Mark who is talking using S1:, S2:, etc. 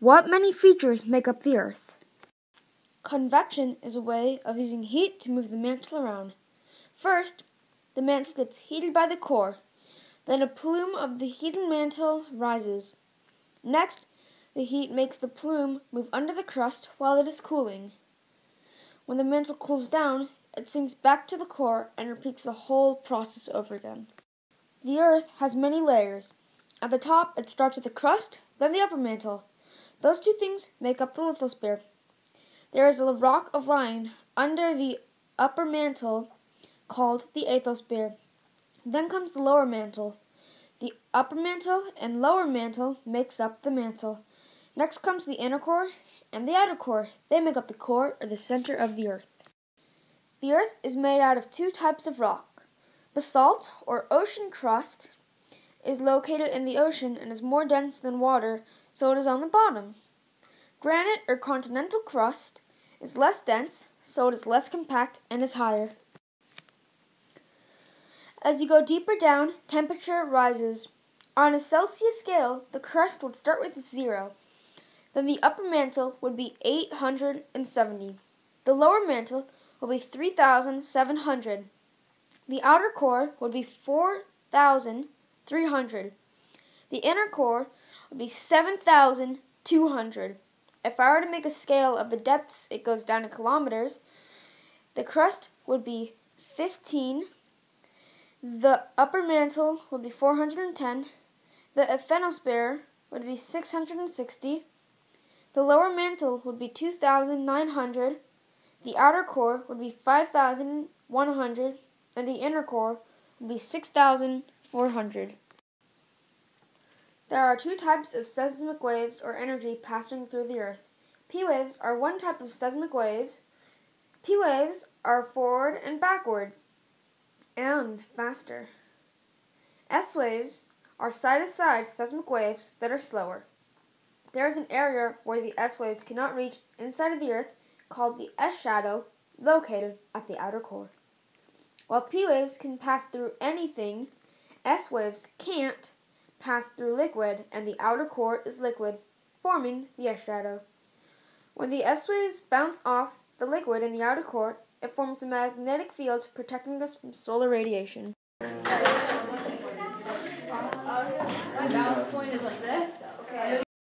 S1: What many features make up the Earth? Convection is a way of using heat to move the mantle around. First, the mantle gets heated by the core. Then a plume of the heated mantle rises. Next, the heat makes the plume move under the crust while it is cooling. When the mantle cools down, it sinks back to the core and repeats the whole process over again. The Earth has many layers. At the top, it starts with the crust, then the upper mantle. Those two things make up the lithosphere. There is a rock of lime under the upper mantle called the asthenosphere. Then comes the lower mantle. The upper mantle and lower mantle makes up the mantle. Next comes the inner core and the outer core. They make up the core or the center of the earth. The earth is made out of two types of rock. Basalt or ocean crust is located in the ocean and is more dense than water so it is on the bottom. Granite or continental crust is less dense, so it is less compact and is higher. As you go deeper down, temperature rises. On a Celsius scale, the crust would start with zero. Then the upper mantle would be 870. The lower mantle would be 3,700. The outer core would be 4,300. The inner core would be 7,200. If I were to make a scale of the depths, it goes down in kilometers. The crust would be 15. The upper mantle would be 410. The asthenosphere would be 660. The lower mantle would be 2,900. The outer core would be 5,100. And the inner core would be 6,400. There are two types of seismic waves or energy passing through the earth. P waves are one type of seismic waves. P waves are forward and backwards and faster. S waves are side to side seismic waves that are slower. There is an area where the S waves cannot reach inside of the earth called the S shadow located at the outer core. While P waves can pass through anything, S waves can't pass through liquid and the outer core is liquid, forming the S shadow. When the S waves bounce off the liquid in the outer core, it forms a magnetic field protecting us from solar radiation.